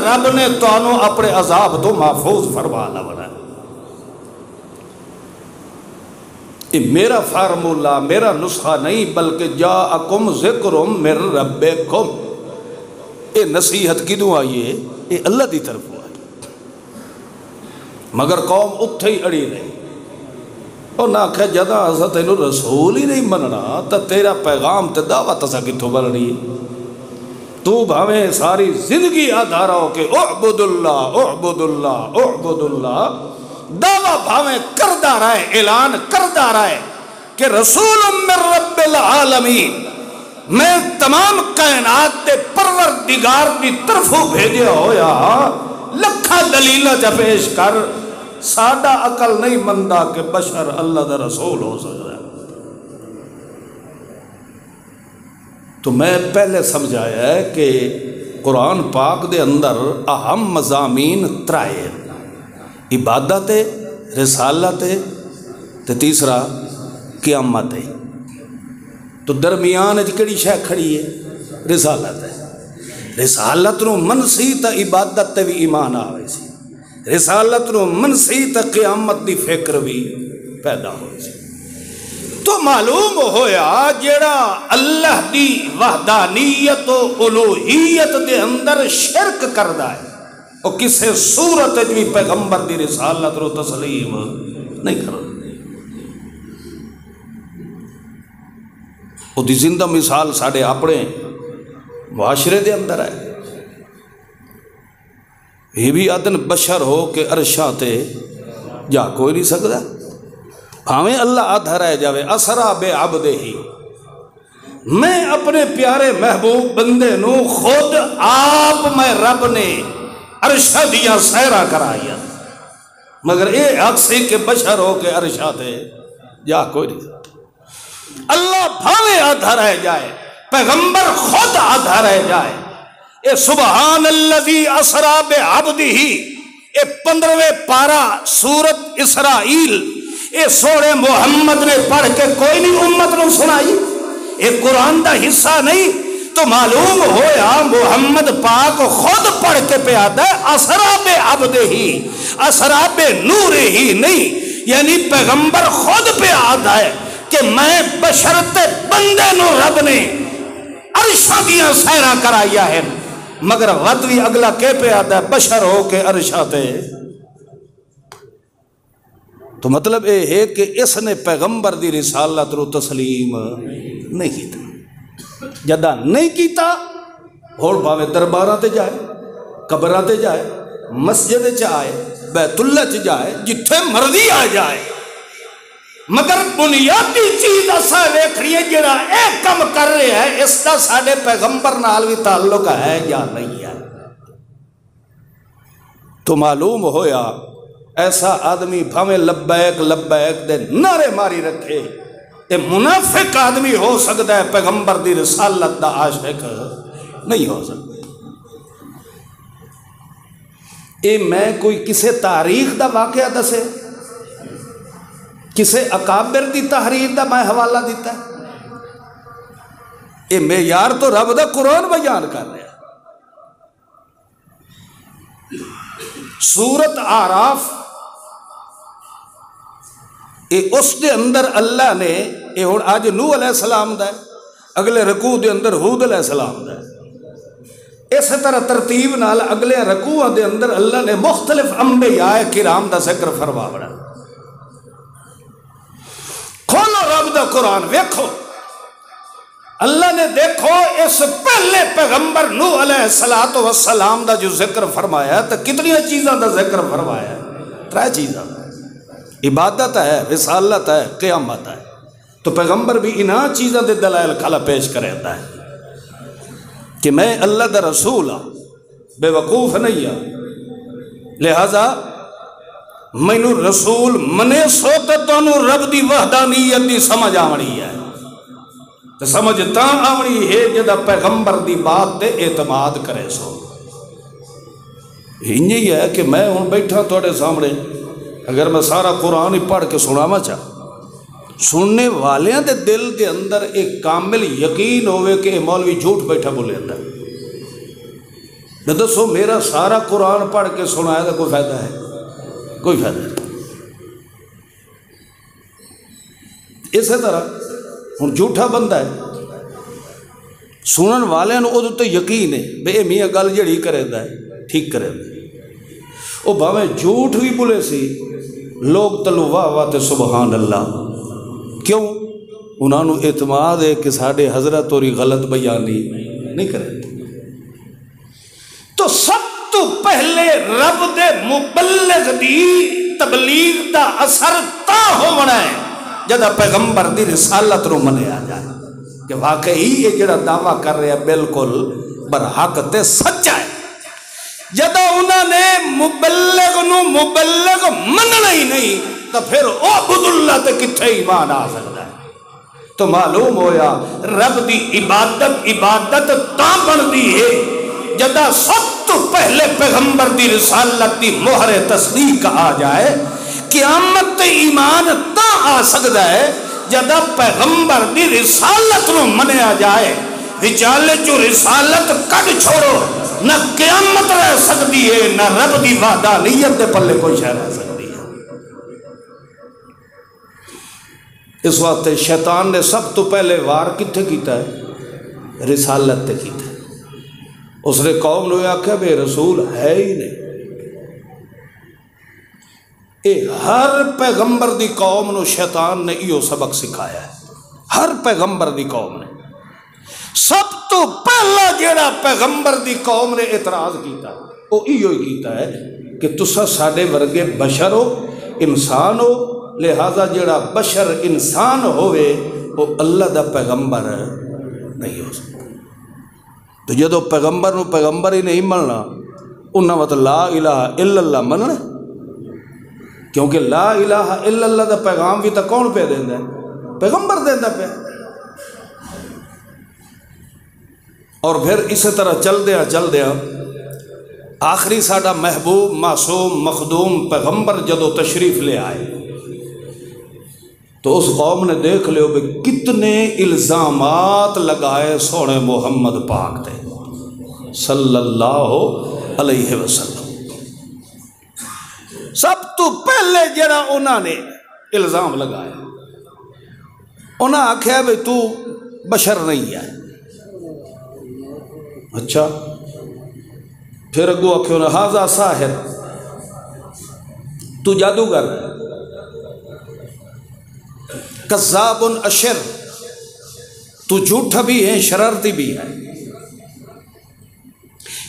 रब ने तहू अपने अजाब तो महफूज फरमा लवना ये मेरा फार्मूला, मेरा नुस्खा नहीं, बल्कि जा अकुम जिक्रुम मेरे रबे कुम ये नसीहत किदों आई है? ये अल्लाह की तरफ़ आई। मगर कौम उत्थे ही अड़ी रही। ना आख्या जदा असा तेन रसूल ही नहीं मनना तो तेरा पैगाम तो दावत असा कितों बननी है? तू भावे सारी ज़िंदगी आधारा हो के ओहबुदुल्ला ओहबुदुल्ला ओहबुदुल्ला दावा भावे करदा रहे ऐलान करदा रहे कि रसूल रब्बिल आलमीन, मैं तमाम कायनात के परवरदिगार की तरफों भेजा होया। लखा दलील च पेश कर, साडा अकल नहीं मनता कि बशर अल्लाह का रसूल हो सकता है तो मैं पहले समझाया है कि कुरान पाक दे अंदर अहम मजामीन त्राए। इबादत है, रिसालत है तो तीसरा क्यामत है। तो दरमियान कि शह खड़ी है? रिसालत है। रिसालत मनसी तो इबादत भी ईमान आवे रिसालत ਨੂੰ मनसी तो क्यामत की फ़िक्र भी पैदा हो सी। तो मालूम होया जेड़ा अल्लाह की वहदानीयत उलूहीयत के अंदर शिरक करता है वो किसी सूरत भी पैगंबर की रिसालत रो तस्लीम नहीं कर ਉਹਦੀ ਜ਼ਿੰਦਾ ਮਿਸਾਲ ਸਾਡੇ ਆਪਣੇ ਮੁਆਸ਼ਰੇ ਦੇ ਅੰਦਰ ਹੈ ਇਹ ਵੀ ਆਦਨ ਬਸ਼ਰ ਹੋ ਕੇ ਅਰਸ਼ਾਂ ਤੇ ਜਾ ਕੋਈ ਨਹੀਂ ਸਕਦਾ भावें अल्लाह आधा रह जावे, असरा बे अबदे ही। मैं अपने प्यारे महबूब बंदे नु खुद आप मैं रब ने अरशा दिया सहरा कराइया मगर ये अक्सी के बशर हो के अरशा थे जा कोई नहीं। अल्लाह भावे आधा रह जाए, पैगंबर खुद आधा रह जाए। ये सुबहान अल्लाजी असरा बे अबदी ही ये पंद्रहवें पारा सूरत इसराइल ये सोने मोहम्मद ने पढ़ के कोई नहीं उम्मत को सुनाई। ये कुरान का हिस्सा नहीं तो मालूम होया मोहम्मद पाक खुद पढ़ के पे आता है, असराबे अबदे ही, असराबे नूर ही नहीं। यानी पैगंबर खुद पे आता है कि मैं बशरते बंदे नु रब ने अरशा दिया सैरा कराइया है। मगर वत भी अगला के पे आता है, बशर हो के अरशा ते। तो मतलब ये है कि इसने पैगंबर की रिसालत रू तस्लीम नहीं की जदा नहीं किया होर भावे दरबार से जाए, कबर से जाए, मस्जिद च आए, बैतुल्ला च जाए जिथे मर्ज़ी आ जाए। मगर बुनियादी चीज़ असा वेखिए जरा यह कम कर रहा है इसका साढ़े पैगंबर नाल भी ताल्लुक है या नहीं है? तो मालूम होया ऐसा आदमी भावे लब्बैक लब्बैक दे नारे मारी रखे। ये मुनाफिक आदमी हो सकता है, पैगंबर की रसालत का आशिक नहीं हो सकता। ये मैं कोई किसी तारीख का वाकया दसे? किसी अकाबिर की तहरीर का मैं हवाला दिता? ये मेयार तो रब का कुरान बयान कर रहा। सूरत आराफ ये उसके अंदर अल्लाह ने, ये हूँ अज नूह अलैहिस्सलाम दा अगले रकू के अंदर हूद अलैहिस्सलाम दा इस तरह तरतीब नाल अगले रकूआ के अंदर अल्लाह ने मुख्तलिफ़ अंबे आए किराम का ज़िक्र फरमावना खोलो रब का कुरान, वेखो। अल्लाह ने देखो, इस पहले पैगंबर नू सलात वसलाम का जो ज़िक्र फरमाया तो कितनी चीज़ों का ज़िक्र फरमाया त्रै चीज़ों। इबादत है, रिसालत है, क्यामत है। तो पैगंबर भी इन्ह चीज़ों के दलाल खला पेश करता है कि मैं अल्लाह का रसूल हाँ बेवकूफ़ नहीं हाँ। लिहाजा मैनू रसूल मने सो तो तुम रब की वहदानीयत की समझ आवनी है। तो समझ त आवनी है जदा पैगंबर की बात से एतमाद करे सो। इंज ही है कि मैं हूँ बैठा थोड़े सामने अगर मैं सारा कुरान ही पढ़ के सुनावा चाह सुनने वाले के दिल के अंदर एक कामिल यकीन होवे कि मौलवी झूठ बैठा बोले अंदर। दसो, मेरा सारा कुरान पढ़ के सुनाया तो कोई फ़ायदा है? कोई फ़ायदा नहीं इस तरह हूँ झूठा बंदा है। सुनने वाले तो यकीन है, बे मियाँ गल जड़ी करेंदा है, ठीक करेंदा वो भावें झूठ भी बोले सी लोग तलू वाह वाह तो सुबहान अल्लाह क्यों? उन्होंने एतमाद है कि साढ़े हज़रत और गलत बयानी नहीं करें। तो सब तो पहले रब दे दी तबलीग दा असर ता होना है, जदा पैगंबर दी रिसालत नु मनिया जाए। कि वाकई ये जड़ा दावा कर रहा बिल्कुल बरहक ते सच्चा है। जदा उन्होंने मुबल्लिग नु मुबल्लिग मनना ही नहीं तो फिर ओ अबुदुल्ला ते किथे ईमान आ सकता है? तो मालूम होया, रब दी इबादत इबादत ता बनती है, जदा सब तो पहले पैगंबर की रिसालत की मोहर तस्दीक आ जाए, क्यामत ईमान ता आ सकता है, जदा पैगंबर की रिसालत मनिया जाए, विचाले चो रिसालत कट छोड़ो। न क्यामत रह सकती है रब की कोई शह रह सकती है। इस वास्ते शैतान ने सब तो पहले वार कितने किया है? रिसालत ते किया उसने कौम ने आख्या बे रसूल, है ही नहीं। ये हर पैगंबर की कौम शैतान ने यो सबक सिखाया है। हर पैगंबर की कौम ने। सब तो पहला जेड़ा पैगंबर की कौम ने इतराज किया वो इो ही है कि तुसा वर्गे बशर हो, इंसान हो, लिहाजा जेड़ा बशर इंसान वो अल्लाह का पैगंबर नहीं हो सकता तो जो पैगंबर पैगंबर ही नहीं मनना उन्हें मतलब ला इला इला मनना क्योंकि ला इलाहा इल्लल्लाह का पैगाम भी तो कौन पे देंदा पैगंबर देंदा पे और फिर इस तरह चलद्या चलद्या आखिरी साडा महबूब, मासूम, मखदूम पैगंबर जदों तशरीफ़ ले आए। तो उस कौम ने देख लियो भी कितने इल्ज़ाम लगाए सोने मोहम्मद पाक थे सल्लल्लाहु अलैहि वसल्लम। सब तो पहले जरा उन्होंने इल्ज़ाम लगाया उन्हें आख्या भी तू बशर नहीं है। अच्छा। फिर अगो आख्यो ने हाजा साहिर, तू जादूगर कज्जाबुन अशर, तू झूठ भी है, शरारती भी है।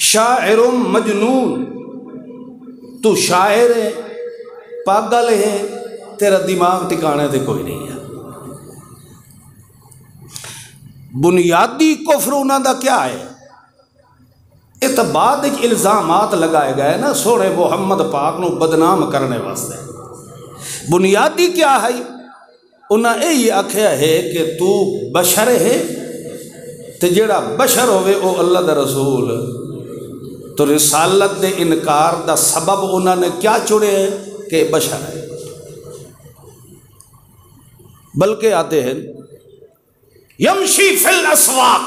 शायर मजनून, तू शायर है, पागल है, तेरा दिमाग टिकाने से कोई नहीं है। बुनियादी कुफर उन्हों का क्या है? ये तो बाद इल्ज़ाम लगाए गए ना सोने मुहम्मद पाक न बदनाम करने वास्ते। बुनियादी क्या है? उन्हें यही आख्या है कि तू बशर है तो जोड़ा बशर हो अल्लाह रसूल। तो रिसालत के इनकार का सबब उन्होंने क्या चुने कि बशर है। बल्कि आते हैं, यमशी फिल असवाक।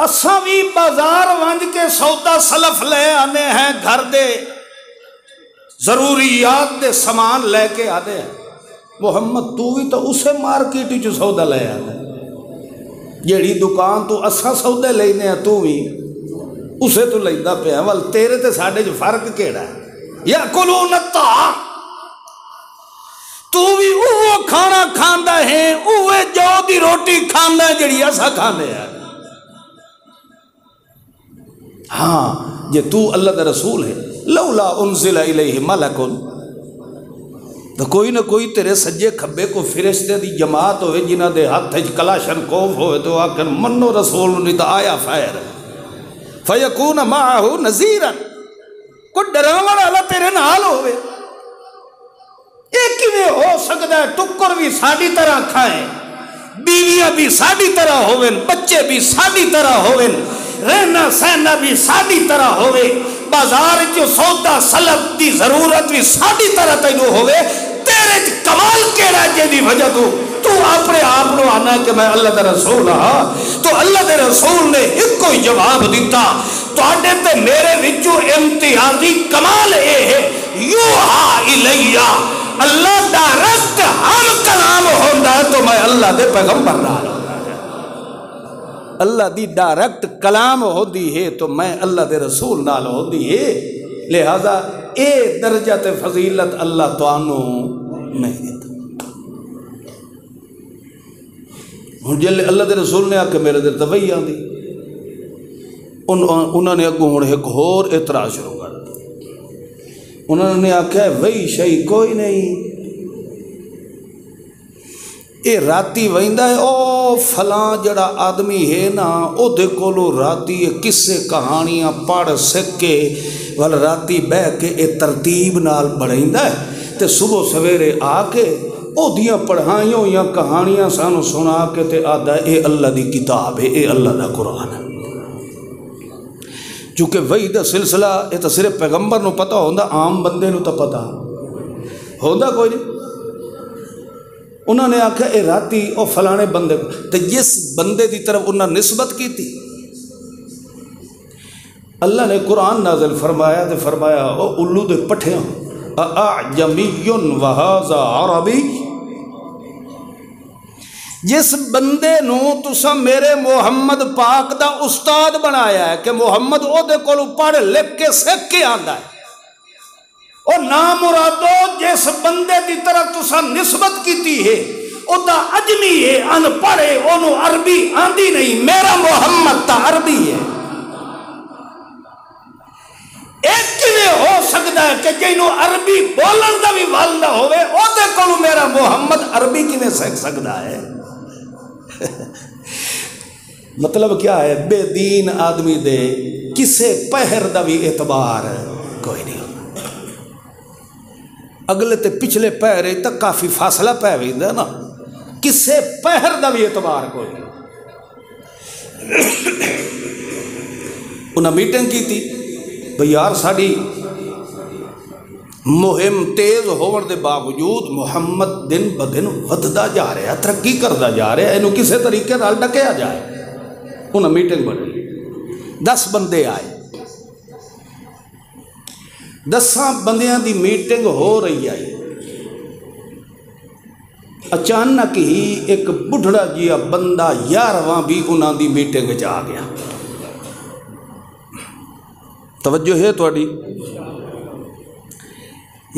असा भी बाज़ार वंज के सौदा सलफ ले आने हैं, घर दे जरूरियात दे समान लेके आते हैं। मुहम्मद, तू भी तो उसे मार्केट सौदा ले आना जड़ी दुकान तू असा सौदे लेने तू भी उसे तू लेंदा पे वल तेरे ते साढ़े च फ़र्क केड़ा है? या कुलू नत्ता तू भी वो खाना खांदा है उवे जौ दी रोटी है, जड़ी असा खाने हैं। हाँ जे तू अल्लाह का रसूल है। लौला उनजिला मलकुन। तो कोई ना कोई तेरे सज्जे खब्बे को फिरिश्ते की जमात हो जिन्हों के हथ कलाशन कोफ हो तो आखिर मनो रसूल नहीं तो आया फैर। फयकून माहू नजीरन। कोई डरावन वाला तेरे नाल हो हो सकता है? टुकर भी साड़ी तरह खाए, बीवियाँ भी साड़ी तरह हो बच्चे भी साड़ी तरह हो रहना सहना भी साड़ी तरह होवे। बाज़ार जो सौदा सलब की ज़रूरत भी साड़ी तरह तेन होवे। तेरे कमाल केड़ा की वजह तू? तू अपने आप को आना कि मैं अल्लाह का रसूल हाँ। तो अल्लाह के रसूल ने एक ही जवाब दिता थोड़े तो मेरे विचों इम्तियाजी कमाल ये है। यू हा इलैया। अल्लाह का रस्त हम कलाम होता है तो मैं अल्लाह के पैगंबर रहा अल्लाह दी डायरेक्ट कलाम होती है तो मैं अल्लाह के रसूल नाल होती है। लिहाजा ए दर्जा ते फजीलत अल्लाह तुआनू नहीं हूँ ज़िले अल्लाह के रसूल ने आके मेरे दिल तवई आती उन्होंने अगों हूँ एक होर इतराज शुरू कर उन्होंने आख्या वही शही कोई नहीं। ये राती वहिंदा है ओ फलां जड़ा आदमी है ना ओदे कोलो राती किस्से कहानियाँ पढ़ सक के वल राती बह के ये तरतीब नाल बढ़ाइंदा है ते सुबह सवेरे आके ओदियाँ पढ़ाई हुई कहानियाँ सानू सुना के ते आदा ये अल्लाह की किताब है ये अल्लाह का कुरान है चूँकि वही का सिलसिला ये तो सिर्फ़ पैगंबर पता होंगे आम बंदे तो पता होंगे कोई नहीं उन्होंने आख्या ये और फलाने बंदे तो जिस बंदे की तरफ़ उन्हें निस्बत की अल्लाह ने कुरान नाजल फरमाया तो फरमाया, ओ उल्लू के पठिया जिस बंदे मेरे मुहम्मद पाक का उस्ताद बनाया है, कि मुहम्मद को पढ़ लिख के सीख के आता है। और ना मुरादो जिस बंदे की तरफ़ तुसा निस्बत की है ओदा अजमी है, अनपढ़ है, ओनू अरबी आंदी नहीं, मेरा मुहम्मद तो अरबी है। हो सकता है कि जिन्हों अरबी बोलन का भी वल ना हो मेरा मुहम्मद अरबी किमें सीख सकता है? मतलब क्या है? बेदीन आदमी दे किसे पहर का भी एतबार कोई नहीं। अगले ते पिछले पैर तक काफ़ी फासला पै है ना। किसे पहर का भी एतबार कोई। नहीं उन्हें मीटिंग की थी भाई यार साड़ी मुहिम तेज होने के बावजूद मुहम्मद दिन ब दिन वधदा जा रहा, तरक्की करता जा रहा इन किसी तरीके डकया जाए। उन्हें मीटिंग बनी। दस दसा बंद मीटिंग हो रही आई। अचानक ही एक बुढ़ड़ा जिहा बंदा यारवा भी उन्होंने मीटिंग आ गया तवज्जो है थोड़ी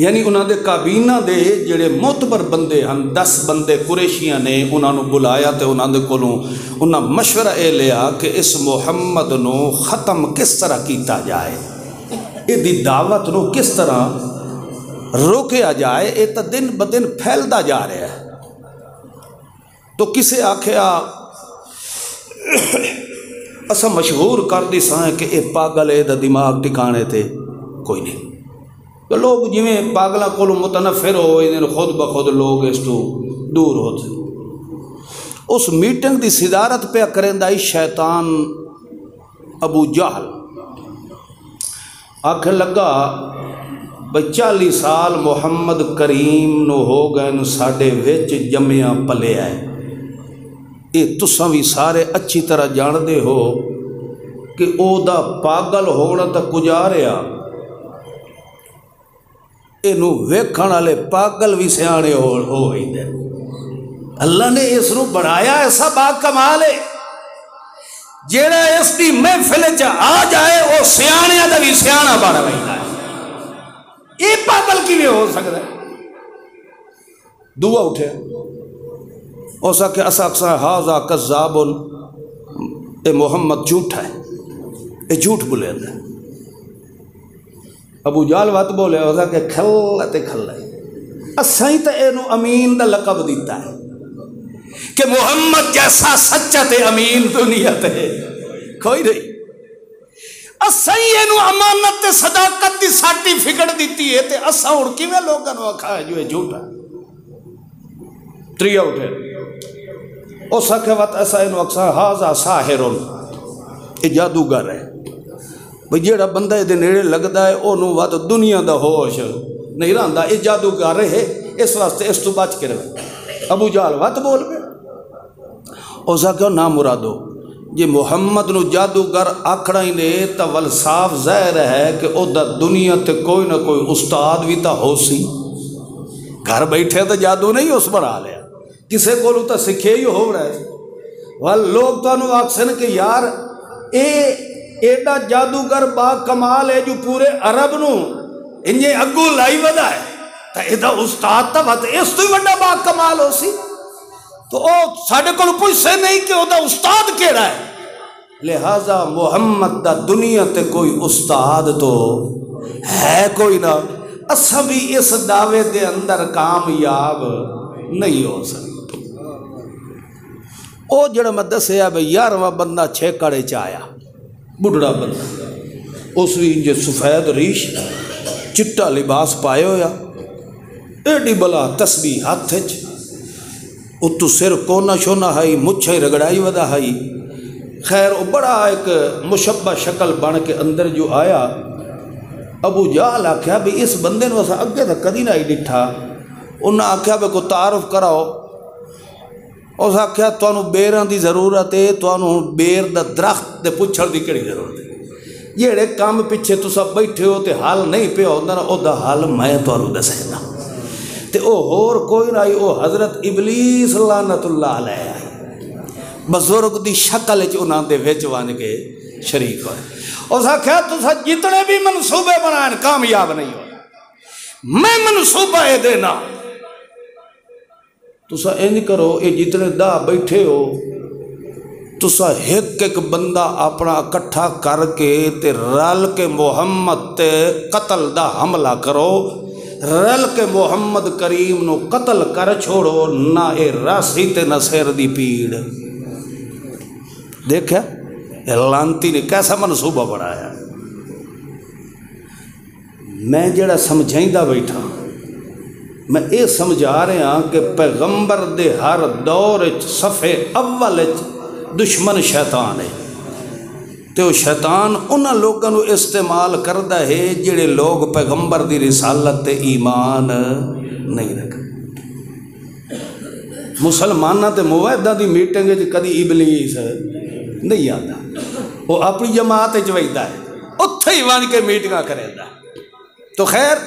यानी उन्होंने काबीना के जोड़े मोतबर बंदे हैं दस बंदे कुरेशिया ने उन्होंने बुलाया तो उन्होंने को मशवरा यह लिया कि इस मुहम्मद को ख़त्म किस तरह किया जाए? को किस तरह रोकया जाए ये तो दिन ब दिन फैलता जा रहा है तो किसे आख्या असा मशहूर कर दी सा कि यह पागल ए दिमाग टिकाने थे कोई नहीं तो लोग जिमें पागलों को मुतनफिर हो खुद ब खुद लोग इस तो दूर होते उस मीटिंग की सिदारत पे करें शैतान अबू जहल आख लगा, बई चाली साल मुहम्मद करीम नो हो गए साढ़े विच जमया पलिया है ये तुसा भी सारे अच्छी तरह जानते हो कि ओदा पागल होना तो गुजारिया इनू वेखण वाले पागल भी सियाने हो हो अल्लाह ने इस बनाया ऐसा बाग कमाल जेड़ा इसकी महफिल च आ जाए, वो सियाणिया का भी सियाणा बन रहा है। ये पागल कि हो सकता है? दुआ उठे। उस आख्या असा अक्सा हाजा कजाबुल ये मुहम्मद झूठा है। ये झूठ बोले अबू जाल वत बोले उसका कि खल खल असा ही तो यू अमीन का लकब दिता है। कि मोहम्मद जैसा सच्चा थे अमीन दुनिया थे कोई नहीं। असाई एनु अमानत ते सदाकत दी सर्टिफिकेट दीती है ते असा और किवें लोगन आखा जो है झूठा? त्रिया उठे। है ओ सखे वत असा एनु अक्सा हाजा साहिरुन ये जादूगर है। भाई जेड़ा बंदा ए नेड़े लगता है, ओनु वत दुनिया दा होश नहीं रहंदा। ए जादूगर है, इस वास्ते इस तू बच के रहे अबू जाल वत बोलवे उसका क्यों ना मुरादो जे मुहम्मद न जादूगर आखना ही ने तो वल साफ़ जहर है कि उधर दुनिया से कोई ना कोई उस्ताद भी तो हो सी घर बैठे तो जादू नहीं उस बना लिया किसी को तो सीखे ही हो रहा है वल लोग तो आखसन कि यार ये एडा जादूगर बा कमाल है जो पूरे अरब न इंजे अगू लाई वदा तो यदा उस्ताद तो इस तो ही बाग कमाल हो सी तो साढ़े को नहीं कि उसताद उस्ताद केड़ा है? लिहाजा मुहम्मद का दुनिया से कोई उस्ताद तो है कोई ना। अस भी इस दावे के अंदर कामयाब नहीं हो सकते। ओ, जड़ा मैं दसिया भाई यारवा बंदा छे कड़े च आया बुढ़ा बंदा, उस भी इंज सफ़ेद रीश, चिट्टा लिबास पाए हो एडी बला तस्बी हाथ च। उतू सिर कोना शोना हाई मुछे रगड़ाई वदा हाई खैर, वो बड़ा एक मुशबा शक्ल बन के अंदर जो आया। अबू जाल आख्या भी इस बंदे ने असा अगे तो कदी ना ही डिठा। उन्हें आख्या भी को तारुफ कराओ। उस आख्या तू बेर की ज़रूरत है तू बेर का दरख्त पुछण की कड़ी ज़रूरत है? जेड़े काम पिछे तुस बैठे हो तो हल नहीं पिया होता हल मैं तुम्हें दसेगा तो वह होर कोई ना आई हज़रत इबलीस लानतुल्ला आई बजुर्ग की शकल उन्होंने बिच बन के शरीक हो उस आख्या तुस जितने भी मनसूबे बनाए कामयाब नहीं हो मैं मनसूबा ये देना। तुस इंज करो, ये जितने दह बैठे हो, तुस एक एक बंदा अपना कट्ठा करके रल के मुहम्मद कतल का हमला करो रल के मुहम्मद करीम नो कतल कर छोड़ो, ना ए रासी ते न सिर दी पीड़। देखा लांती ने कैसा मनसूबा बनाया मैं जड़ा समझाइंदा बैठा, मैं ये समझा रहा कि पैगंबर दे हर दौर सफ़े अव्वल दुश्मन शैतान है। तो शैतान उन्होंने लोगों को इस्तेमाल करता है जेड़े लोग पैगंबर की रिसालत ईमान नहीं रख मुसलमाना तो मुवैदा की मीटिंग कभी इबलीस नहीं आता वो अपनी जमात वजदा है, उत्थे ही बन के मीटिंग करेंदा। तो खैर,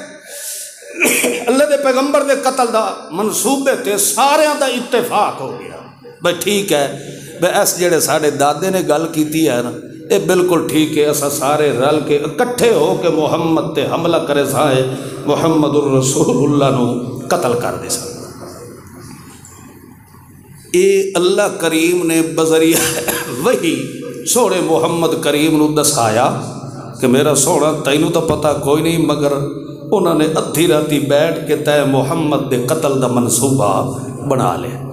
अल्लाह के पैगंबर के कतल का मनसूबे ते सारे का इतफाक हो गया। भाई ठीक है भाई इस जेड़े साढ़े दादे ने गल की है ना ये बिल्कुल ठीक है असा सारे रल के इकट्ठे हो के मुहम्मद ते हमला करे साए मुहम्मद रसूलुल्लाह नु कतल कर दे ये अल्लाह करीम ने बजरिया वही सोने मुहम्मद करीम दसाया कि मेरा सोना तैनू तो पता कोई नहीं, मगर उन्होंने अद्धी राती बैठ के तय मुहम्मद के कतल का मनसूबा बना लिया।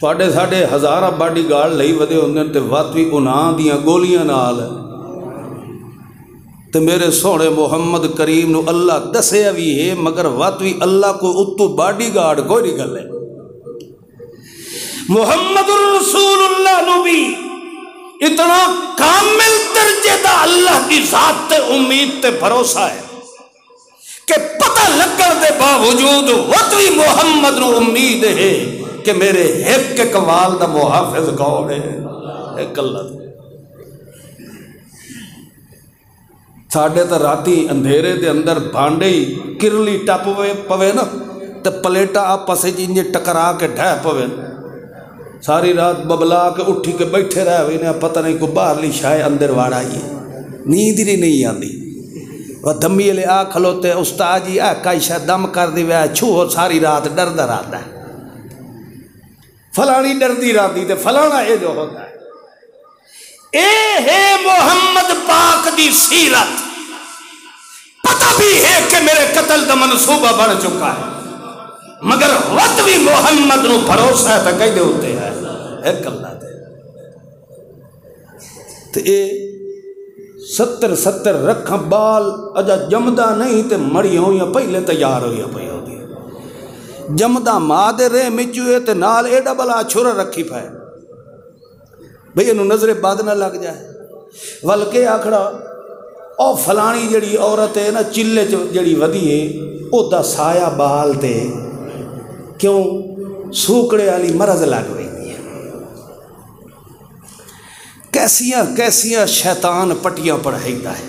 ਤੁਹਾਡੇ ਸਾਡੇ ਹਜ਼ਾਰਾਂ ਬਾਡੀਗਾਰਡ ਲਈ ਵਧੇ ਹੁੰਦੇ ਨੇ ਤੇ ਵੱਤ ਵੀ ਉਹਨਾਂ ਦੀਆਂ ਗੋਲੀਆਂ ਨਾਲ ਤੇ ਮੇਰੇ ਸੋਹਣੇ ਮੁਹੰਮਦ ਕਰੀਮ ਨੂੰ ਅੱਲਾ ਦੱਸਿਆ ਵੀ ਹੈ ਮਗਰ ਵੱਤ ਵੀ ਅੱਲਾ ਕੋ ਉਤੋਂ ਬਾਡੀਗਾਰਡ ਕੋਈ ਨਹੀਂ ਗੱਲ ਹੈ ਮੁਹੰਮਦ ਰਸੂਲullah ਨੂੰ ਵੀ इतना कामिल दर्जे का अल्लाह की जात ते उम्मीद ते भरोसा है कि पता लगन के बावजूद वत भी मुहम्मद नु उम्मीद है कि मेरे एक एक वाल का मुहाफिज कौन है? एक साढ़े तो राती अंधेरे के अंदर भांडे ही किरली टप पवे ना तो प्लेटा आपस इंज टकरा के ढह पवे सारी रात बबला के उठी के बैठे रह इन्हें पता नहीं को बाहरली शाय अंदर वाड़ है नींद ही नहीं आती वह दमी ले आ खलोते, उस्ताद जी, आ कायशा दम कर दी, वह छूहो सारी रात डरदा रहता है। फलानी डरती रहती तो फलाना ये जो होता है। ए है मोहम्मद पाक दी सीरत। पता भी है कि मेरे कत्ल का मनसूबा बन चुका है। मगर वत भी मोहम्मद नु भरोसा है तो कहते होते हैं। एक अल्लाह दे ते ए सत्तर सत्तर रखा बाल अजा जमदा नहीं तो मड़िया हुई पहले तैयार हुई पई होती जमदा माँ दे रे मिचू ते नाल एडा बला छुर रखी पाए भाई इन नजरे बद ना लग जाए वल के आखड़ा ਉਹ ਫਲਾਣੀ ਜਿਹੜੀ ਔਰਤ ਹੈ ਨਾ ਚਿੱਲੇ ਚ ਜਿਹੜੀ ਵਧੀ ਹੈ ਉਹਦਾ ਸਾਇਆ ਬਾਲ ਤੇ ਕਿਉਂ ਸੂਕੜੇ ਵਾਲੀ ਮਰਜ਼ ਲੱਗ ਪੈਂਦੀ ਹੈ कैसियां कैसियां शैतान पटियां पढ़ाईदा है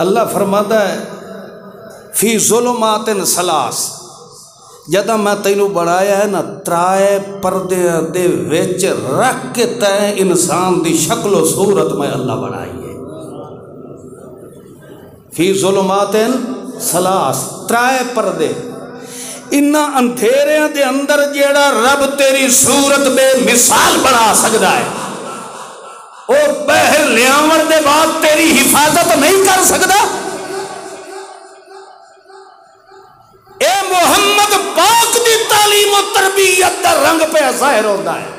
अल्लाह फरमादा है फी जुलमातिन सलास जदा मैं तेन बनाया है ना, त्राए विच रख के तय इंसान की शक्लो सूरत मैं अल्लाह बनाई है। फ़ी जुलमातिन सलास, त्राए परदे। इन्ना अंधेरिया के अंदर जेड़ा रब तेरी सूरत बेमिसाल बना सकता है वो बहर लियावन के बाद तेरी हिफाजत नहीं कर सकता मोहम्मद, पाक की तालीम तरबीयत का रंग ज़ाहिर होता है।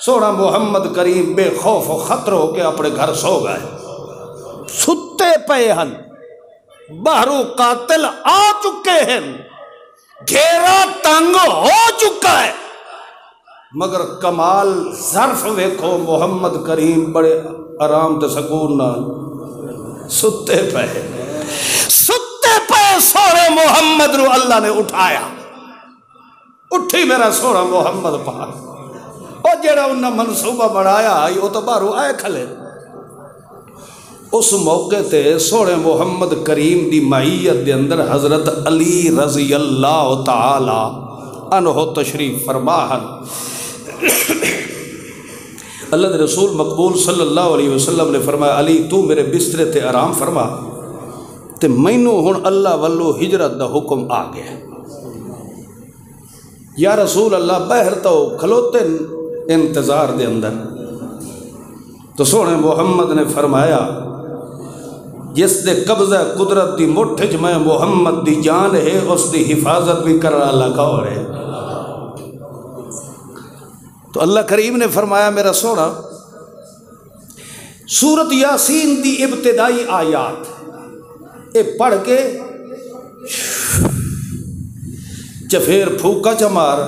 सोना मोहम्मद करीम बेखौफ खतर अपने घर सो गए। सुते पे हैं। बाहरू कातिल आ चुके हैं। घेरा तंग हो चुका है। मगर कमाल जरफ वेखो, मोहम्मद करीम बड़े आराम तो सकून नाल सुते पे सुते पे सोरे मोहम्मद रू अल्लाह ने उठाया। उठी मेरा सोरा मोहम्मद पार वो जेड़ा उन्हें मनसूबा बनाया आई वो तो बारू आए खले। उस मौके ते सोने मोहम्मद करीम की माइत के अंदर हज़रत अली रज़ी अल्लाह तला अनहो तशरीफ़ फरमाहन अल्लाह रसूल मकबूल सल्लल्लाहु अलैहि वसल्लम ने फरमाया, अली, तू मेरे बिस्तरे ते आराम फरमा। तो मैनू हूँ अल्लाह वालों हिजरत का हुक्म आ गया। या रसूल अल्लाह, बहर तो खलोते इंतज़ार दे अंदर। तो सोने मुहम्मद ने फरमाया जिस दे कब्जा कुदरत की मुठ च मैं मोहम्मद की जान है उसकी हिफाजत भी करने वाला कौन है? तो अल्लाह करीम ने फरमाया, मेरा सोना, सूरत यासीन की इब्तदाई आयात ये पढ़ के चफेर फूका च मार,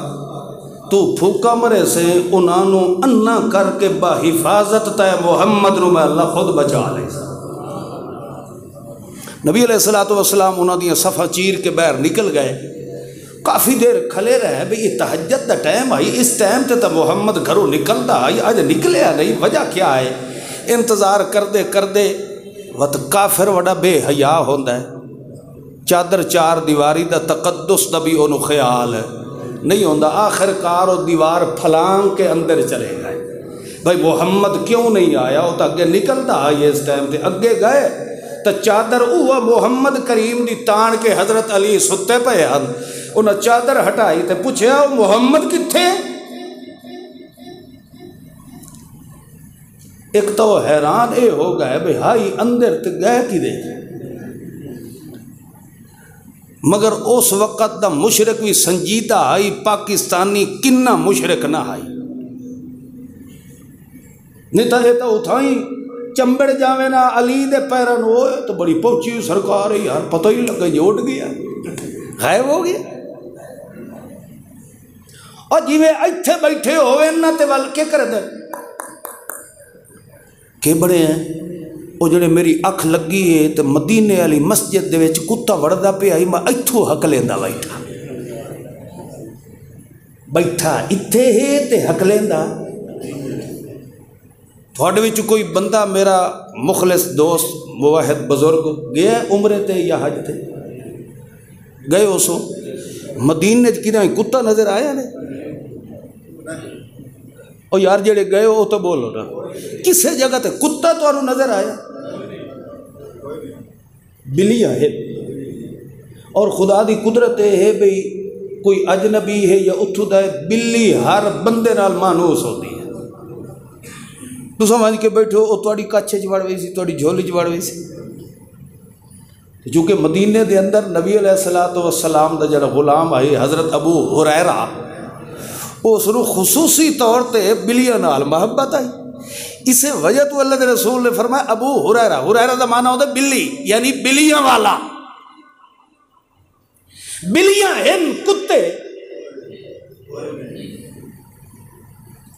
तू फूका मरे से उन्होंने अन्ना करके बाहिफाजत तय मुहम्मद मैं अल्लाह खुद बचा ले। नबी सलात वसलाम उन्होंने सफ़ा चीर के बहर निकल गए। काफ़ी देर खले रहे भाई ये तहजत का टाइम आई, इस टाइम ते तो मुहम्मद घरों निकलता आई अज निकलिया नहीं, वजह क्या है? इंतज़ार करते करते वत काफिर वड़ा बेहया है। चादर चार दीवारी का तकदस का भी उन्होंने ख्याल नहीं होंदा, आखिरकार दीवार फलांग के अंदर चले गए। भाई मुहम्मद क्यों नहीं आया? वो तो अगे निकलता आई इस टाइम से अगे गए तो चादर हुआ मुहम्मद करीम की तान के हज़रत अली सुते पे हैं उन्हें चादर हटाई तो पूछया मुहम्मद किथे एक तो हैरान ये हो गए भाई अंदर तो गए कि दे मगर उस वक़्त का मुशरक भी संजीदा आई पाकिस्तानी किन्ना मुशरक ना आई नहीं तो ये तो उठाई, चंबड़ जावे ना, अली दे पैरन वो तो बड़ी पहुँची सरकार है यार पता ही लगे जो उठ गया। गायब हो गया। और जिमें इतने बैठे होवे ना तो वल के कर दे के बड़े हैं? वो जड़े मेरी अख लगी है तो मदीने वाली मस्जिद के कुत्ता वड़दा पे आई मैं इतों हक लेंदा बैठा। बैठा इत्थे है तो हक लेंदा। थोड़े कोई बंदा मेरा मुखलिस दोस्त, मुवाहिद बुज़ुर्ग गया उमरे ते या हज ते? गए उसो मदीने कि कुत्ता नज़र आया ने? और यार जेड़े गए वो तो बोलो ना किसी जगह ते? कुत्ता तो नज़र आया। बिलियाँ है। और खुदा की कुदरत है भाई कोई अजनबी है या उथू का बिल्ली हर बंदे नाल मानूस होती है। तू समझ के बैठो वो थोड़ी कच्छ वड़ गई सी थोड़ी झोली च वड़ गई सी। चूँकि मदीने के अंदर नबी सलात वसलाम का जरा गुलाम आई हज़रत अबू हुरैरा उसनों खसूसी तौर पर बिलिया मोहब्बत आई। इस वजह तो अल्लाह के रसूल ने फरमाया, अबू हुरैरा हुरैरा का माना होता बिल्ली, यानी बिलिया वाला। बिलियाँ हैं कुत्ते।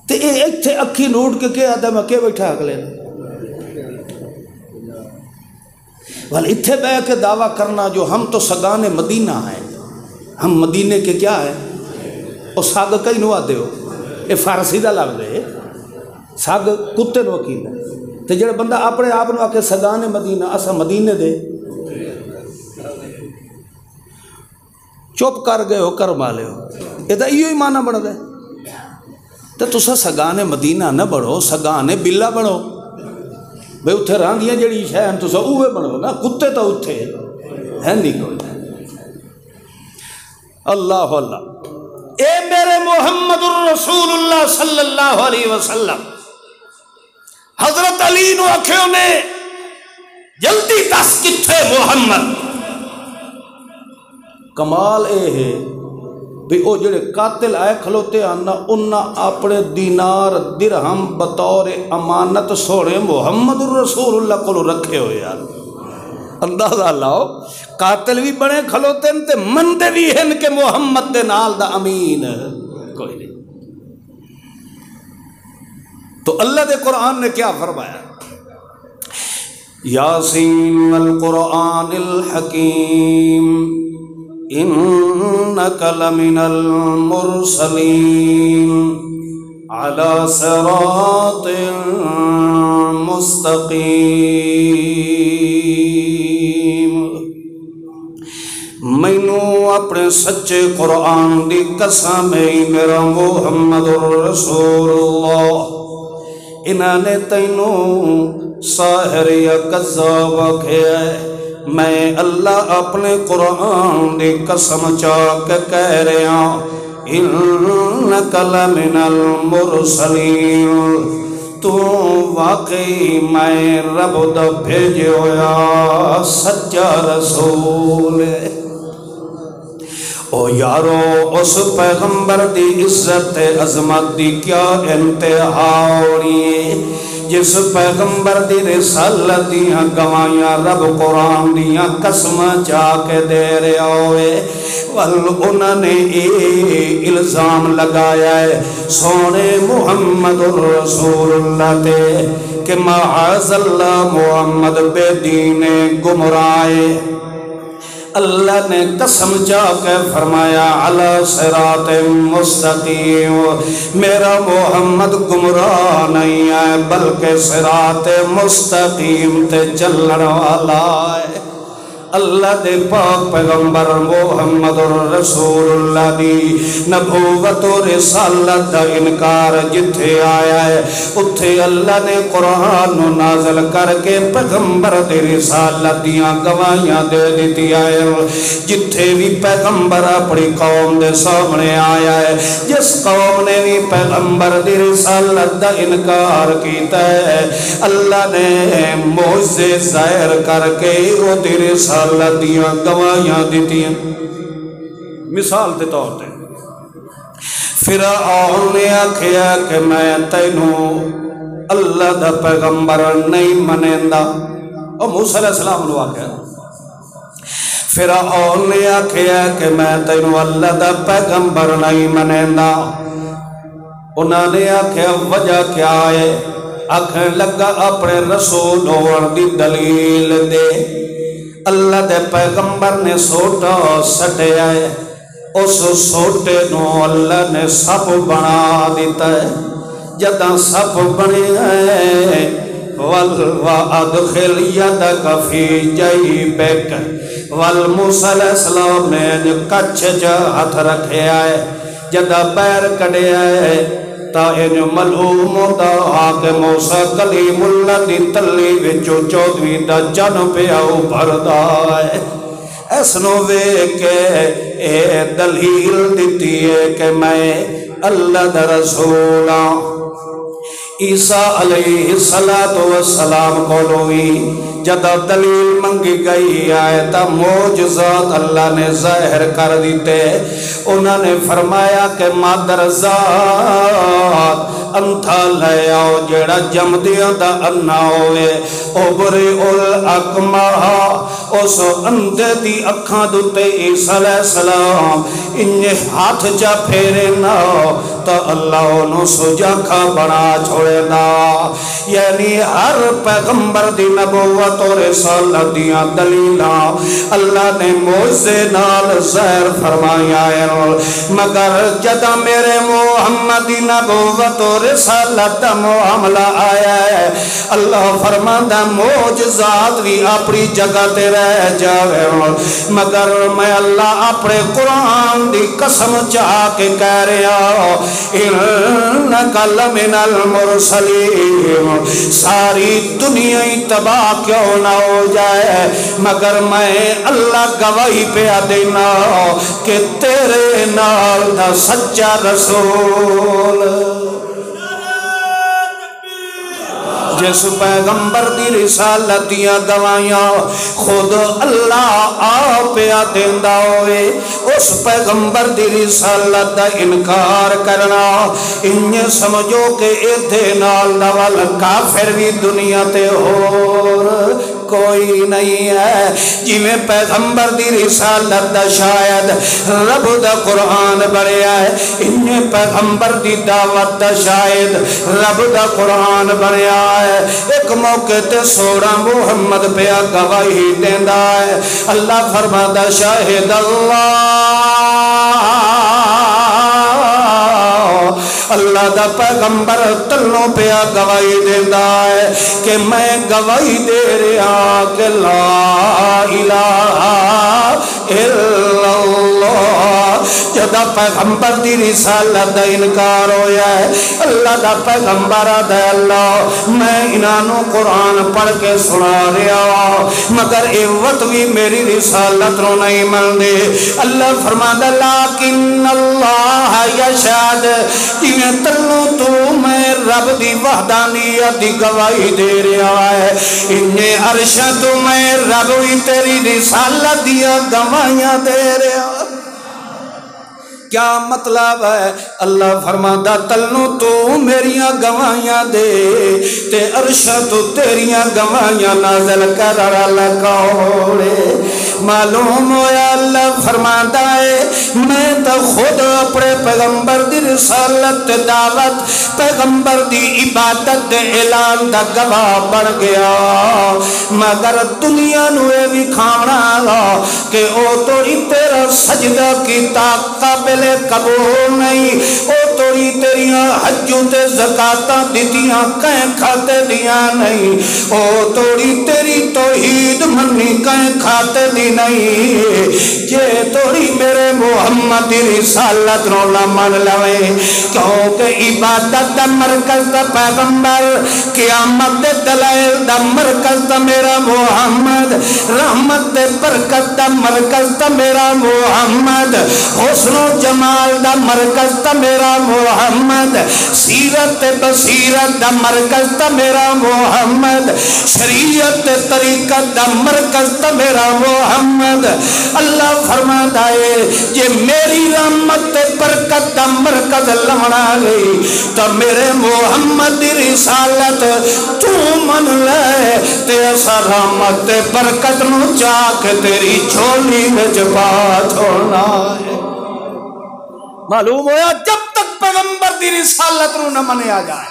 ते इतने अखी नोट के क्या आता मैं क्या बैठा अगले वाल इतने बह के दावा करना जो हम तो सगान मदीना हैं। हम मदीने के क्या है? और सग कई दो ये फारसी का लग है सग कुत्ते वकील है तो जो बंदा अपने आप आके सगान मदीना असा मदीने दे चुप कर गए हो कर माले हो ये तो इो ही माना बनता तो तुसा सगाने मदीना न बढ़ो सगाने बिल्ला बनो भाई उत्थे रहिंदियाँ जी शह तुस उहे बनो ना कुत्ते तो उत्थे है नहीं अल्लाह अल्लाह ए मेरे मोहम्मद रसूलुल्लाह हज़रत अली नु ने जल्दी दस किथे मोहम्मद। कमाल ए है भी वो जोड़े कातिल आए खलोते आना उन्ना अपने दीनार, दिरहम बतौर अमानत सोने मुहम्मद रसूल को रखे हो। अंदाज़ा लाओ, कातिल भी बने खलोते मनते भी हैं कि मुहम्मद के नाल दा अमीन। कोई नहीं। तो अल्लाह के कुरान ने क्या फरमाया? यासीन अल कुरान हकीम, इन्नक लमिनल मुरसलीन, अला सिरातिल मुस्तकीम। सच्चे कुरान दी कसम है, मेरा मुहम्मद रसूलुल्लाह इन्होंने तेनू साहर या कज़ाब आख्या है। मैं अल्लाह अपने कुरान की कसम चाक कह रहा इन कलमिनल मुरसलीन। तू वाकई मैं रब द भेज होया सच्चा रसूल ओ यारो, उस पैगंबर की इज़्ज़त, अजमत की क्या इंतहा होनी? है जिस पैगंबर दी रिसालत दियाँ गवाइयाँ रब कुरान दियाँ कसम चा के दे रहा होए, वल उन्होंने ये इल्ज़ाम लगाया है, सोने मुहम्मद रसूलुल्लाह ते, कि माजल्ला मुहम्मद बेदीने गुमराए अल्लाह ने कसम जा के फरमाया, अला सरात मुस्तकीम, मेरा मोहम्मद गुमराह नहीं है, बल्कि सरात मुस्तकीम ते चलने वाला है। अल्लाह दे पाक पैगंबर मोहम्मद रसूलुल्लाह दी नबूवत और रिसालत दा इनकार जिथे आया है उथे अल्लाह ने कुरान नु नाज़िल करके पैगंबर दे रिसालत दियाँ गवाहियाँ दे दित्तियाँ है जिथे भी पैगंबर अपनी कौम दे सामने आया है जिस कौम ने भी पैगंबर दी रिसालत दा इनकार कीता है अल्लाह ने मोजे ज़ाहिर करके ओ दी रिसालत अल्लाह दियाँ गवाहियाँ दितियाँ मिसाल के तौर पर फिर ने आखिया कि मैं तेनू अल्लाह का पैगंबर नहीं मनेंदा और मूसा सलाम आख्या फिर ने आखिया कि मैं तेनू अल्लाह का पैगंबर नहीं मनेंदा उन्होंने आख्या वजह क्या है आखन लगा अपने रसूल होने की दलील दे अल्लाह के पैगंबर ने सोटा सटिया है उस सोटे नो अल्लाह ने सप बना दिता है। जदा सप बने वल अदखिल यदक फ़ी जैबिक वल मुसलम ने कच्छ च हथ रखे है जदा पैर कढ़िया है ताइन मलूम होता आके मूसा कलीमुल्ला दी तली विचों दा के दलील दिती है कि मैं अल्लाह दा रसूल ईसा सलाम को जब दलील मंगी गई, आए तो अल्लाह ने ज़ाहिर कर दीते। उन्होंने फरमाया कि मादर जात अंथा ले आओ जेड़ा जमदिया का अन्ना होवे उबरे उल अकमा उस अंधे दी अखा दुते ईसा सलाम इन्ने हाथ चा फेरे ना तो अल्लाह ओनू सुजाखा बना छोड़ेगा यानी हर पैगंबर दी नबूवत और रिसालत दियाँ दलीलां अल्लाह ने मोजे नाल जहर फरमाया मगर जदा मेरे मोहम्मद दी नबूवत और रिसालत मामला आया है। अल्लाह भी अपनी जगह ते रह जावे मगर मैं अल्लाह अपने कुरान कसम चाह के कह रहा इन कल मिनल मुरसलीम सारी दुनिया ही तबाह क्यों ना हो जाए? मगर मैं अल्लाह गवाही पे देना कि तेरे नाल सच्चा रसूल। जिस पैगंबर की रिसालत दियाँ गवाइयाँ खुद अल्लाह आप देंदा होवे। उस पैगंबर की रिसालत का इनकार करना इन समझो कि इथे नाल दा वल काफिर भी दुनिया ते कोई नहीं है। जिमें पैगंबर दी रिसालत दा शायद रब दा कुरान बनया है इन्ने पैगंबर दी दावत दा शायद रब दा कुरान बनया है एक मौके ते सोरा मुहम्मद पे गवाही देंदा है। अल्लाह फरमादा, शाहिद अल्लाह। अल्लाह का पैगंबर तलों पिया गवाही देता है कि मैं गवाही दे रहा कि ला इल्लल्लाह जदा पैगंबर दी रिसालत दा इनकार होया है, अल्लाह दा पैगंबर आदा अल्लाह, मैं इन्हों कुरान पढ़ के सुना रहा मगर ए वत भी मेरी रिसालत नो नहीं मनते अल्लाह फरमादा लाकिन अल्लाह यशाद जिवें तल्लो तू मैं रब दी वहदानियत दी गवाही दे रहा है। इन्ने अरश तू मैं रब भी तेरी रिसालत दिया गवाहियाँ दे रहा। क्या मतलब है? अल्लाह फरमादा तलू तू मेरिया गवाइया दे, ते अरशा तू तेरिया गवाइया नाजल कर लौड़े मालूम होया अल्लाह फरमादा है, मैं तो खुद अपने पैगंबर दी रिसालत, दावत, पैगंबर दी इबादत ऐलान दा गवाह बन गया। मगर दुनिया नु भी खाना कि ओ तोड़ी तेरा सजदा कीता काबिल वेले कबूल नहीं। ओ तोरी तेरिया हजू ते जकात दितियाँ कह खाते दिया नहीं। ओ तोरी तेरी तोहीद मनी कह खाते दी नहीं। जे तोड़ी मेरे मोहम्मद दी रिसालत नो ना मन लवे। क्योंकि इबादत दा मरकज दा पैगंबर, कियामत दे दलाइल दा मरकज दा मेरा मोहम्मद, रहमत दे बरकत दा मरकज दा मेरा मोहम्मद, हुस्नो जमाल दा मरकज ता मेरा मोहम्मद, सीरत बसीरत दा मरकज ता मेरा मोहम्मद, शरीयत तरीकत दा मरकज ता मेरा मोहम्मद। अल्लाह फरमाता है जे मेरी बरकत दा मरकज लवना गई तो मेरे मोहम्मद रिसालत तू मन ले बरकत तेरी छोड़ना मालूम होया, जब तक पैगंबर की रिसालत न मनिया जाए,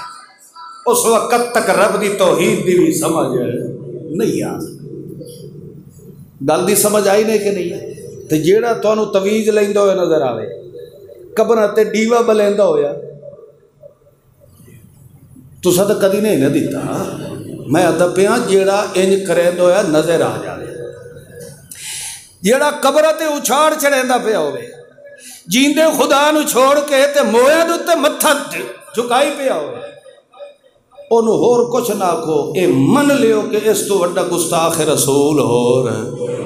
उस वक्त तक रब की तोहीद की भी समझ नहीं आ गल की समझ आई नहीं कि नहीं तो जेड़ा थानू तवीज लेंदा हो नज़र आवे कबर ते डीवा बलेंदा होया तुसा तो कदी नहीं ना दिता मैं अदा पिया जेड़ा इंज करेंदा होया नज़र आ जाए जेड़ा कबर ते उछाड़ चढ़ेंदा पिया होवे जींदे खुदा नु छोड़ के ते मोया दे उत्ते मत्था झुकाई पिया होवे ओनू होर कुछ ना आखो ये मन लियो कि इस तो वड्डा गुस्ताख रसूल होर कोई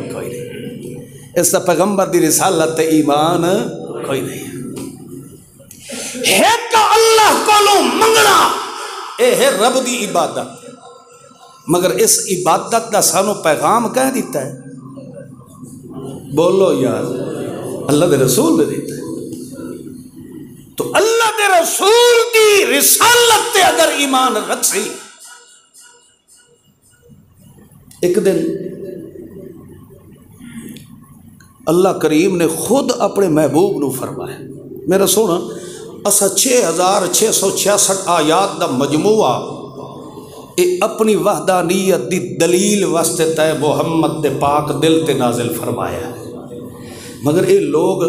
इस पैगंबर की रिसालत ईमान कोई नहीं। है तो अल्लाह कोलों मंगना ये है रब दी इबादत। मगर इस इबादत का सानू पैगाम कह दिता है। बोलो यार, अल्लाह के रसूल ने दिता है। तो अल्लाह के रसूल की रिसालत ते अगर ईमान रखी एक दिन अल्लाह करीम ने खुद अपने महबूब न फरमाया। मेरा सुन, असा छे हज़ार छे सौ छियासठ आयात का मजमूआ ये अपनी वहदानीयत की दलील वास्ते तय मुहम्मद के पाक दिल ते नाजिल फरमाया। मगर ये लोग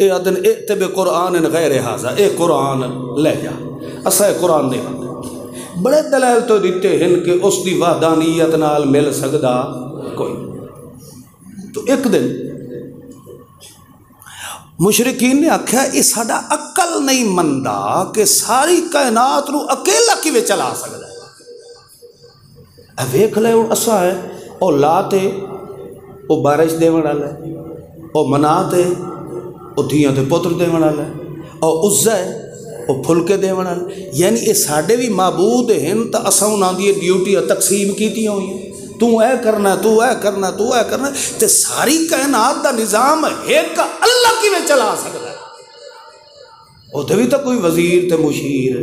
ये आदन ए तबे कुरान गैर हाजा ये कुरान ले जा। असा कुरान दे बड़े दलैल तो दिते हैं कि उसकी वहदानीयत नाल मिल सकता कोई। तो एक दिन मुशरकीन ने आख्या, ये साडा अकल नहीं मनता कि सारी कायनात अकेला किवे चला सकता है? वेख ले असा है और ला ते वो बारिश देवन वाला है वो मना ते वो धियाँ ते पुत्र देवन वाला है और उज्जा है वो फुलके वाला यानी ये साढ़े भी मबूद हैं तो उन्होंने तू ऐ करना, तू ऐ करना, तू ऐ करना तो सारी कायनात का निज़ाम एक अल्लाह कि चला सकता उत्थे भी तो कोई वज़ीर तो मुशीर।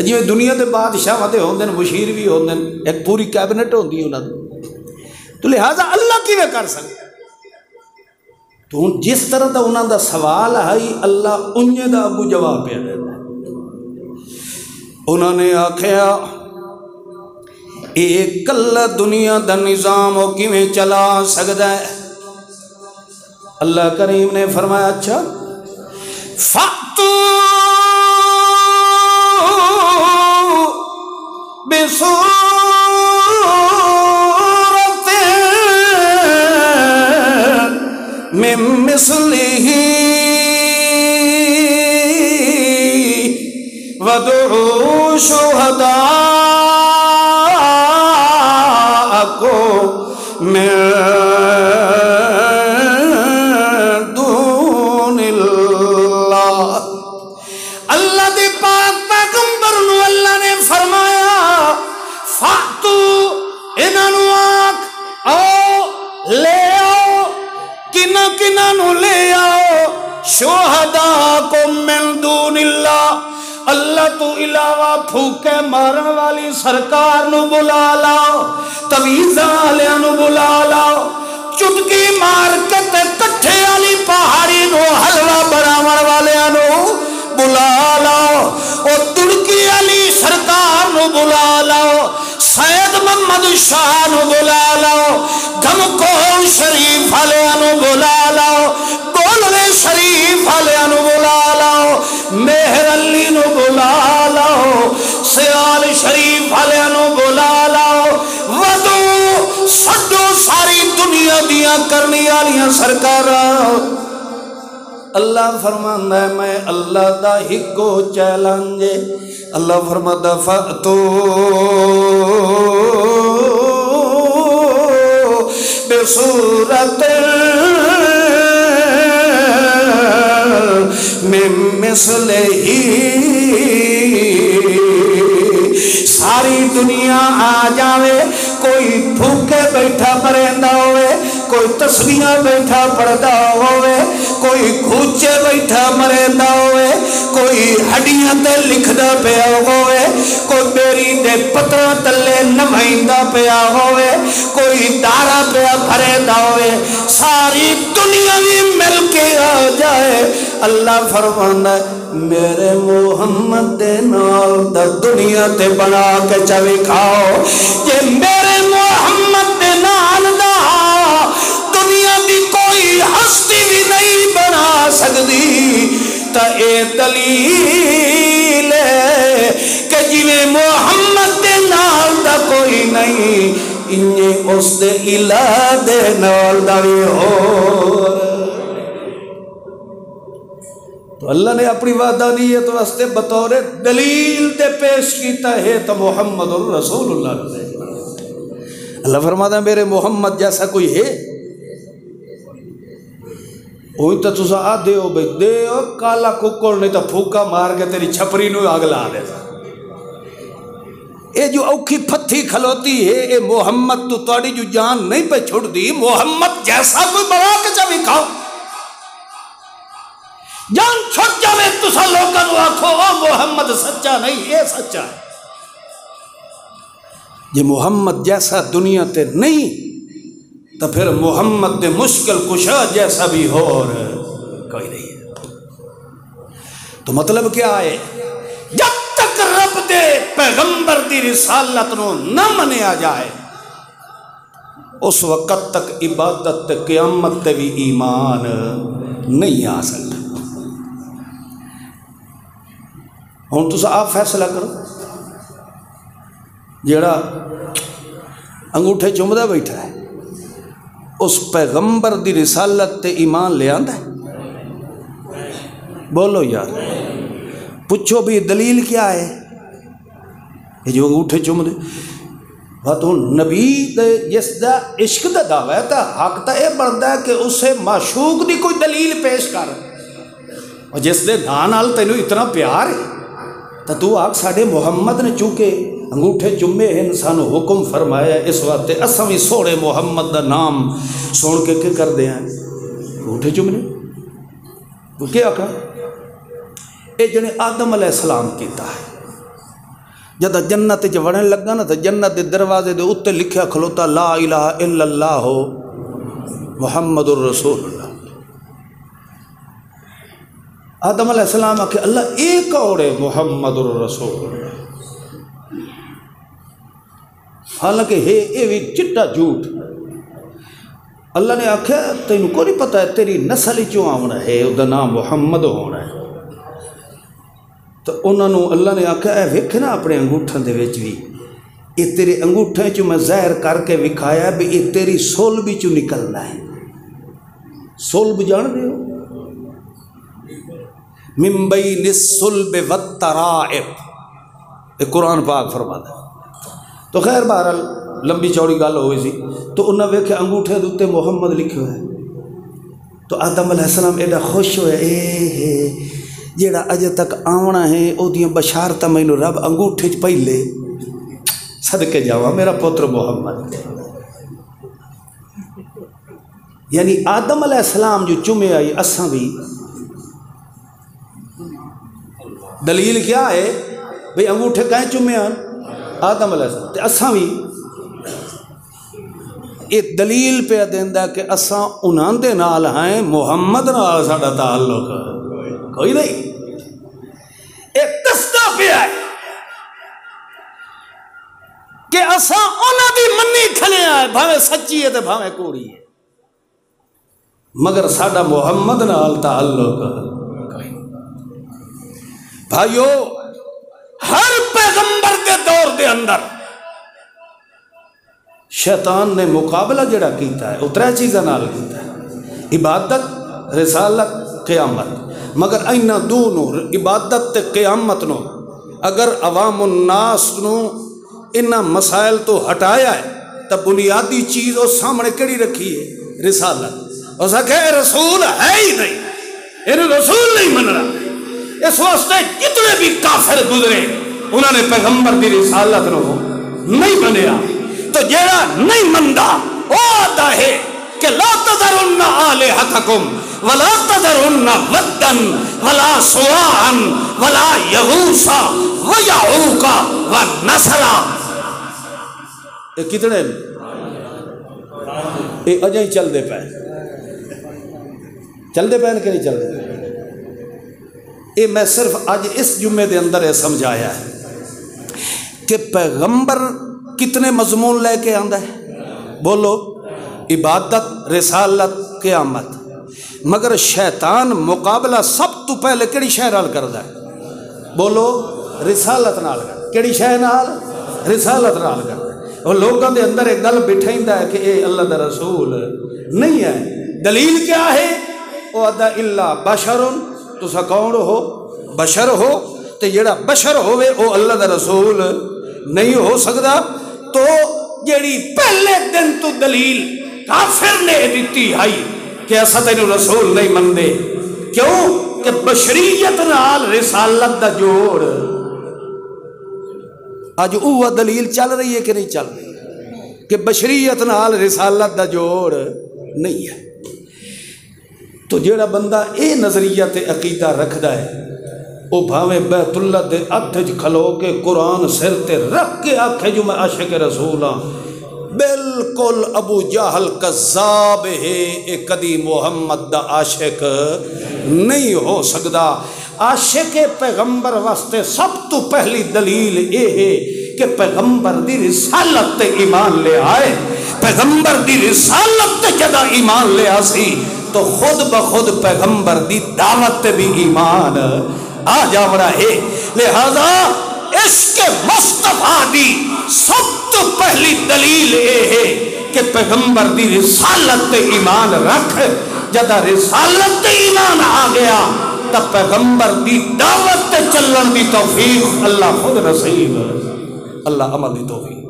जिमें दुनिया के बादशाह तो होंगे मुशीर भी होंगे एक पूरी कैबिनेट होंगी उन्होंने तो लिहाजा अल्लाह कि कर सकते तो हूँ जिस तरह का उन्होंने सवाल है अल्लाह उन्हें का जवाब पे देता एक कल दुनिया का निज़ाम किमें चला सकता है? अल्लाह करीम ने फरमाया अच्छा। फातू मिसली शोहदा को मिलदूनिल्ला अल्लाह तो इलावा फूके मारन वाली सरकार नु बुला लाओ, तवीजा वाले बुला लाओ। चुटकी मार के कट्ठे वाली पहाड़ी नु, हलवा बनावन वाले बुला लाओ। और तुड़की वाली सरकार नु बुला लाओ। सैयद मोहम्मद शाह बुला लाओ धमकोल शरीफ वाले बुला लाओ गोलवे शरीफ वाले बुला लाओ, मेहर अली बुला लाओ, सियाल शरीफ वाले बुला लाओ। वधु सदो सारी दुनिया दिया करने वाली सरकार। अल्लाह फरमांदा है, मैं अल्लाह दा हिको चैलेंज अल्लाह फरमादा तो बेसूरत में मिसले ही। सारी दुनिया आ जावे, कोई फूके बैठा मरेंदा होवे, कोई तस्वीर बैठा पढ़ता होवे कोई खूचे बैठा मरेंदा होवे, कोई हड्डियाँ ते लिखदा पिया होवे, कोई बेरी दे पत्रा तले नवाइंदा पिया होवे, कोई दारा पिया भरेंदा होवे, सारी दुनिया भी मिल के आ जाए। अल्लाह फरमाना मेरे मोहम्मद दे नाल दा दुनिया ते बना के चवे खाओ। ये बना सकती तो ये दलील के मोहम्मद दे नाल दा कोई नहीं इन्ने उस नाल हो तो अल्लाह ने अपनी वादानीयत वास्ते दलील पेश किया है तो मोहम्मद रसूल अल्लाह मेरे मोहम्मद जैसा कोई है? वही तो तुम आदे हो दे काला कुकुर, नहीं तो फूका मार के तेरी छपरी नु अग ला दे। ये जो औखी फत्थी खलोती है ये मोहम्मद तो ताड़ी जो जान नहीं पे छुड़ दी मोहम्मद जैसा कोई बड़ा के चा खाओ। जान छुट जावे, तुसा लोगों आखो, ओ मोहम्मद सच्चा नहीं ये सच्चा है। जे मोहम्मद जैसा दुनिया ते नहीं तो फिर मोहम्मद मुश्किल कुशा जैसा भी हो और कोई नहीं है। तो मतलब क्या है? जब तक रब दे पैगंबर की रिसालत न मनिया जाए, उस वक़्त तक इबादत क्यामत भी ईमान नहीं आ सकता। हूँ तुम आप फैसला करो जड़ा अंगूठे चुमदा बैठा है उस पैगंबर की रिसालत ते ईमान लिया बोलो यार। पूछो भी दलील क्या है? ये जो अंगूठे चुमदे। तो नबी जिसका इश्क का दावा है तो हक तो यह बनता है कि उसे माशूक की कोई दलील पेश कर। और जिस दे नाल तेन इतना प्यार है तो तू आख साढ़े मुहम्मद ने चूके अंगूठे चुमे हैं सानू हुक्म फरमाया, इस वास्ते असा भी सोहने मुहम्मद का नाम सुन के करते हैं अंगूठे चुमने क्या आखा? ये जिन्हें आदम सलाम किया है। जद जन्नत च वड़न लगा ना तो जन्नत के दरवाजे के उत्ते लिखा खलोता, ला इला इला हो मुहम्मद रसूल आदम सलाम आखे, अल्लाह, एक कौड़े मुहम्मद रसूल हालाँकि हे ये भी चिट्टा झूठ। अल्लाह ने आख्या, तेन को नहीं पता है, तेरी नस्ल चो आना है? उसका नाम मुहम्मद होना है। तो उन्होंने अल्लाह ने आख्या है वेखे ना अपने अंगूठों के भी ये तेरे अंगूठे चो मैं जहर करके विखाया भी ये तेरी सोल भी चो निकलना है। सोल भी जान हो? मिम्बई निसुल्ब वत्तराइब। कुरान पाक फरमाता तो खैर बहरहाल, लंबी चौड़ी गल हो सी। तो उन्हें वेख्या अंगूठे के उत्ते मुहम्मद लिखे हुए तो आदम अलैहिस्सलाम एडा खुश हे, जेड़ा अजे तक आना है ओदियाँ बशारत मैनू रब अंगूठे च पहले सदके जावा मेरा पुत्र मुहम्मद। यानी आदम अलैहिस्सलाम जो चुमे आई, असा भी दलील क्या है? भाई अंगूठे कहें चुमे आदम असा भी ये दलील पे देंदा कि असा उन्होंने नाल हैं, मुहम्मद नाल साडा ताल्लुक। कोई नहीं। दसदा पिया है भावे कूड़ी है। मगर साडा मुहम्मद नाल ताल्लुक। भाइयों हर पैगंबर के दौर के अंदर। शैतान ने मुकाबला जड़ा किया है त्रै चीज़ों किया है। इबादत, रिसालत, क्यामत। मगर इन्हों दोनों इबादत क्यामत नो अगर अवामनास इन्होंने मसाइल तो हटाया है तो बुनियादी चीज़ उस सामने कड़ी रखी है? रिसालत। उस आख्या रसूल है ही नहीं। इन रसूल नहीं मनना। इस वास्ते कितने भी काफिर गुजरे उन्होंने पैगंबर की रिसालत नहीं बनया। तो जेड़ा नहीं मनता वो आता है कि आले वला वला वला यहूसा, व ये कितने? ये अजे ही चलते पे। चलते पे कि नहीं चलते ये मैं सिर्फ़ अज इस जुम्मे के अंदर समझाया है। कि पैगंबर कितने मजमून लेके आंदा है? बोलो, इबादत, रिसालत, क्यामत। मगर शैतान मुकाबला सब तो पहले कि शह करता है? बोलो, रिसालत नाल कि शह नाल? रिसालत नाल करता है और लोगों के अंदर एक गल बिठाइंदा है कि ये अल्लाह का रसूल नहीं है। दलील क्या है? वह अदा इला बशरुन। तुसा कौन हो? बशर हो। तो जड़ा बशर हो अल्लाह का रसूल नहीं हो सकता तो जी पहले दिन तो दलील काफिर ने दी आई कि असा तेन रसूल नहीं मनते क्यों? कि बशरीयत रिसालत का जोड़। अज वह दलील चल रही है कि नहीं चल रही? कि बशरीयत नाल रिसालत का जोड़ नहीं है। तो जोड़ा बंदा ये नज़रिया अकीदा रखता है वह भावे बैतुल्ला के खलो के कुरान सिर ते रख के आखे जो मैं आशक रसूल हाँ। बिल्कुल अबू जाहल कजाब है कदी मुहम्मद दा आशिक नहीं हो सकता आशिक पैगंबर वास्ते सब तो पहली दलील ये है कि पैगंबर दी रिसालत ते ईमान ले आए। पैगंबर की रिसालत ते जदा ईमान ले आसी तो खुद ब खुद पैगंबर की दावत भी ईमान आ जावड़ा है। लिहाजा इश्क मुस्तफ़ा दी सब तो पहली दलील ये है कि पैगंबर दी रिसालत ईमान रख। जदा रिसालत ईमान आ गया तब पैगंबर दी दावत चलन दी तौफीक अल्लाह खुद नसीब अल्लाह अमल दी तौफीक।